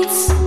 It's